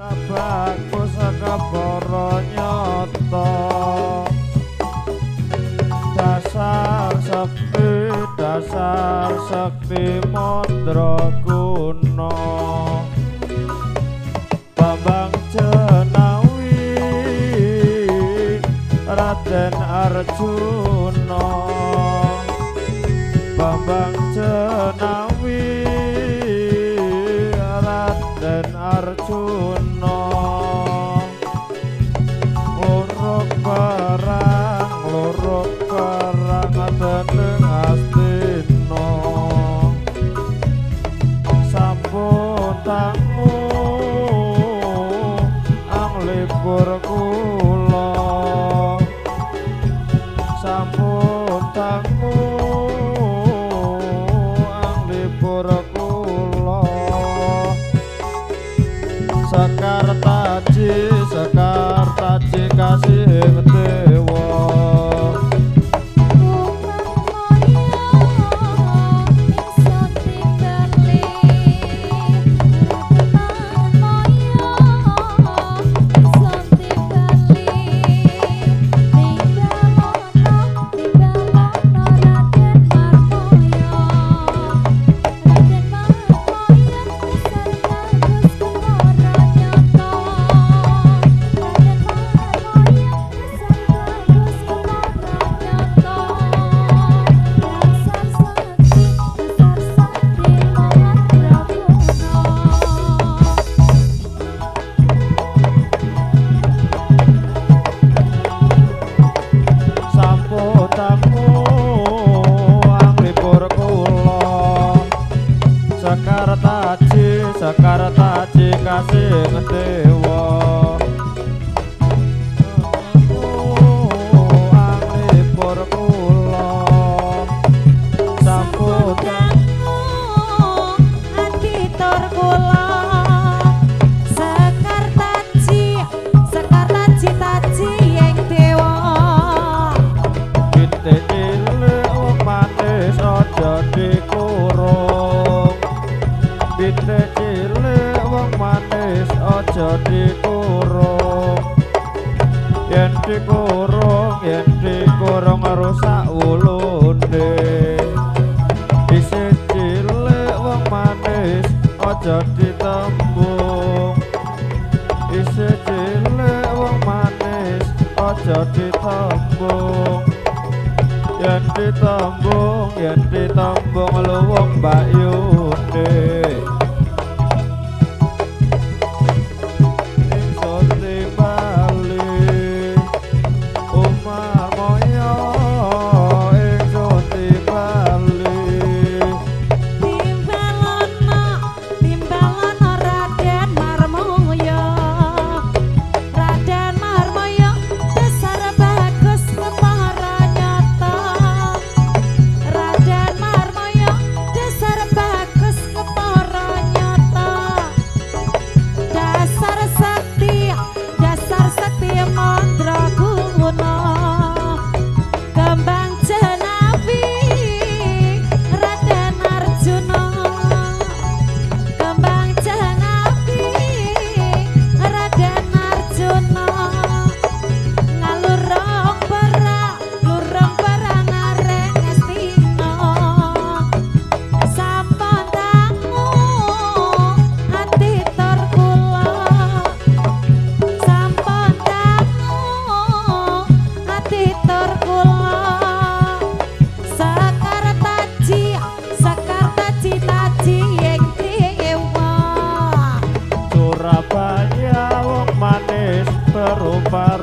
Rabakku saka para nyata. Dasar sakti, dasar sakti mandra kuno Bambang Jenawi Raden Arjuna. Bambang Jenawi Raden Arjuna. Sakar Taji, Sakar Taji kasih ngedewa. de cacete, jat ditampung isi cilik wong manis aja ditampung yen ditampung yen ditampung lu wong mbak yudin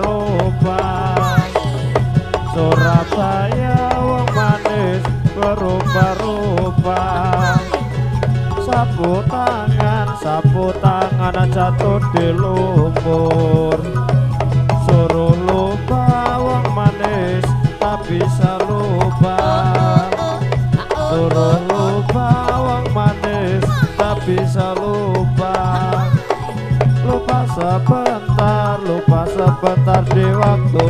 Eropa Surabaya wong manis berubah-rupa Sapu tangan, sapu tangan jatuh di lumpur kebetar di waktu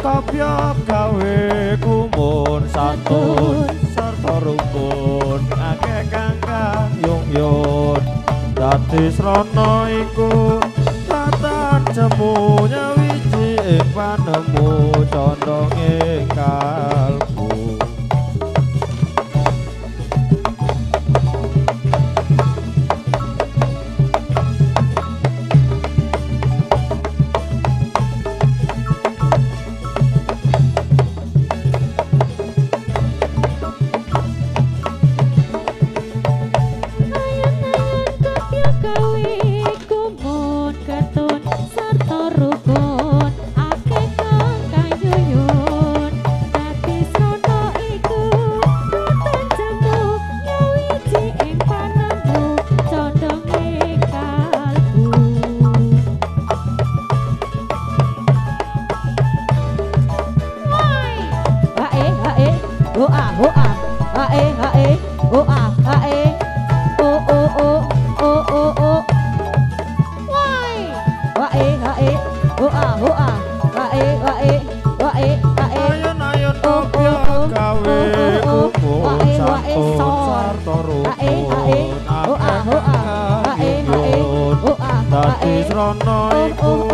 kopya gawe kumun santun sarta rukun akeh kang kang yung yun dadi srana iku tatan jemu nyawiji ing panemu condong ikal oh, oh.